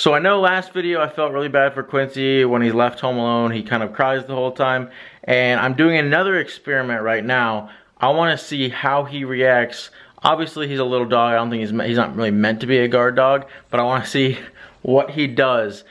So I know last video I felt really bad for Quincy when he's left home alone. He kind of cries the whole time. And I'm doing another experiment right now. I want to see how he reacts. Obviously he's a little dog. I don't think he's, he's not really meant to be a guard dog. But I want to see what he does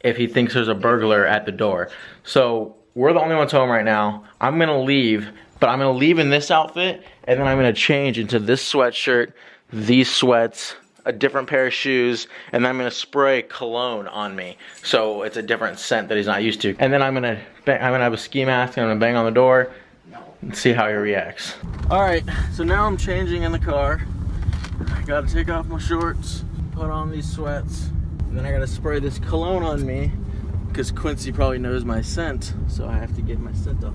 if he thinks there's a burglar at the door. So we're the only ones home right now. I'm going to leave. But I'm going to leave in this outfit. And then I'm going to change into this sweatshirt, these sweats, a different pair of shoes, and then I'm gonna spray cologne on me. So it's a different scent that he's not used to. And then I'm gonna, I'm gonna have a ski mask, and I'm gonna bang on the door, and see how he reacts. All right, so now I'm changing in the car. I gotta take off my shorts, put on these sweats, and then I gotta spray this cologne on me, because Quincy probably knows my scent, so I have to get my scent off.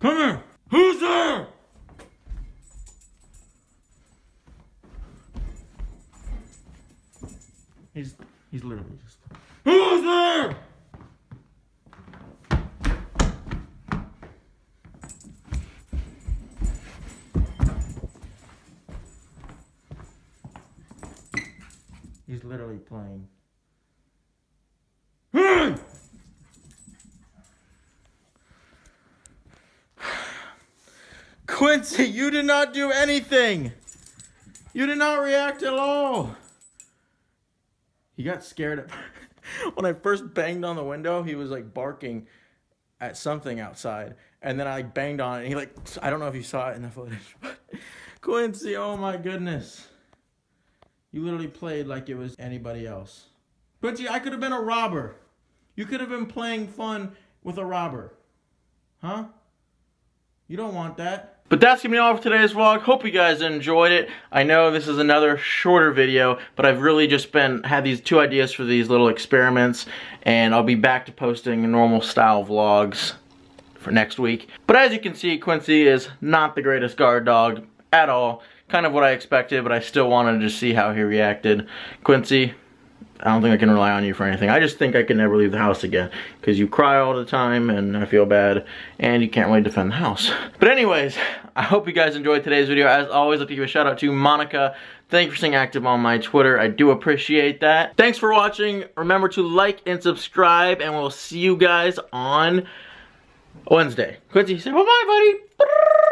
Come here! Who's there? He's he's literally just Who's there? He's literally playing. Hey! Quincy, you did not do anything. You did not react at all. He got scared when I first banged on the window. He was like barking at something outside, and then I like, banged on it. And he like I don't know if you saw it in the footage, but Quincy, oh my goodness, you literally played like it was anybody else. Quincy, I could have been a robber. You could have been playing fun with a robber, huh? You don't want that. But that's to be all for today's vlog. Hope you guys enjoyed it. I know this is another shorter video, but I've really just been, had these two ideas for these little experiments, and I'll be back to posting normal style vlogs for next week. But as you can see, Quincy is not the greatest guard dog at all. Kind of what I expected, but I still wanted to see how he reacted. Quincy, I don't think I can rely on you for anything. I just think I can never leave the house again because you cry all the time and I feel bad and you can't really defend the house. But anyways, I hope you guys enjoyed today's video. As always, I'd like to give a shout out to Monica. Thank you for staying active on my Twitter. I do appreciate that. Thanks for watching. Remember to like and subscribe and we'll see you guys on Wednesday. Quincy, say bye-bye, buddy.